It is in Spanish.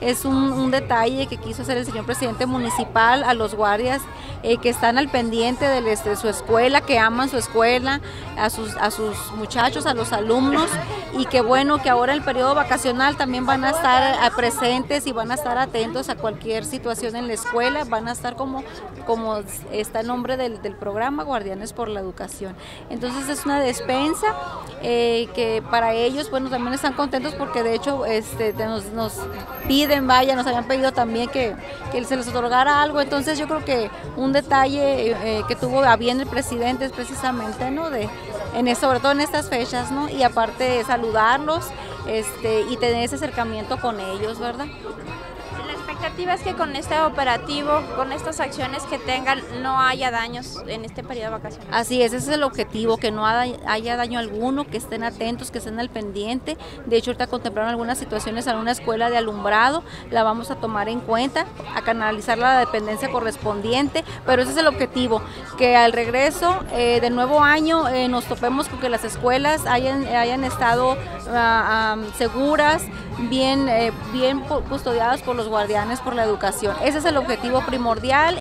es un, detalle que quiso hacer el señor presidente municipal a los guardias eh, que están al pendiente de, este, su escuela, que aman su escuela, a sus, a sus muchachos, a los alumnos y que bueno que ahora el periodo vacacional también van a estar eh, presentes y van a estar atentos a cualquier situación en la escuela, van a estar como, como está el nombre del, programa, Guardianes por la Educación. Entonces es una despensa eh, que para ellos, bueno, también están contentos porque de hecho este, nos, nos piden, vaya, nos habían pedido también que, se les otorgara algo, entonces yo creo que un detalle eh, que tuvo a bien el presidente es precisamente, ¿no? De, en, sobre todo en estas fechas, ¿no? Y aparte saludarlos este, y tener ese acercamiento con ellos, ¿verdad? Expectativa es que con este operativo, con estas acciones que tengan, no haya daños en este periodo vacacional. Así es, ese es el objetivo, que no haya daño alguno, que estén atentos, que estén al pendiente. De hecho, ahorita contemplaron algunas situaciones en una escuela de alumbrado, la vamos a tomar en cuenta, a canalizar la dependencia correspondiente, pero ese es el objetivo, que al regreso eh, del nuevo año eh, nos topemos con que las escuelas hayan, hayan estado ah, seguras, bien, eh, bien custodiadas por los guardianes por la educación. Ese es el objetivo primordial